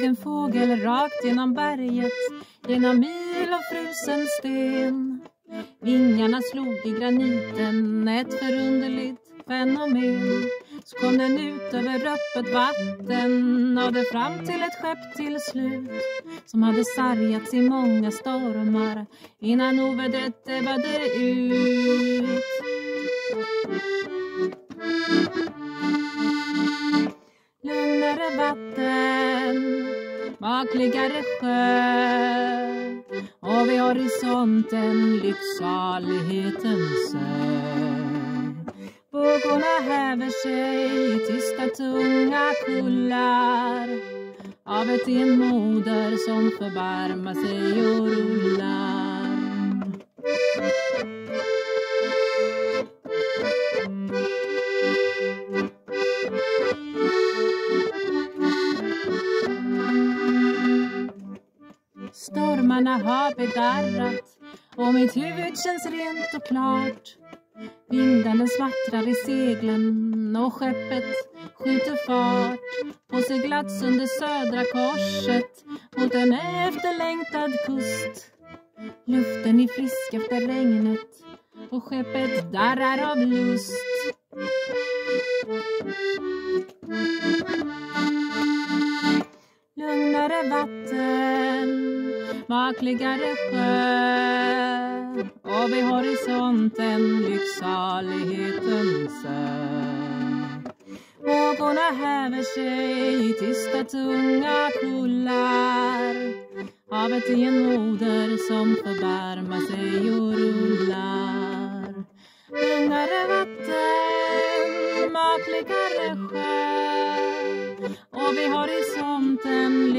flög en fågel rakt genom berget genom mil och frusen sten. Vingarna slog i graniten, ett förunderligt fenomen. Så kom den ut över öppet vatten, nådde fram till ett skepp till slut som hade sargats i många stormar innan ovädret ebbade ut. Lugnare vatten, makligare sjö och vid horisonten lycksalighetens ö. Vågorna häver sig i tysta tunga kullar av ett inmoder som förbarmar sig och rullar. Stormarna har bedarrat och mitt huvud känns rent och klart. Vindarna smattrar i seglen och skeppet skjuter fart på seglats under södra korset mot en efterlängtad kust. Luften är frisk efter regnet och skeppet darrar av lust. Lugnare vatten, makligare sjö och vid horisonten lycksalighetens ö. Vågorna häver sig i tysta tunga kullar Havet är en moder som förbarmar sig och rullar. Lugnare vatten, makligare sjö och vid horisonten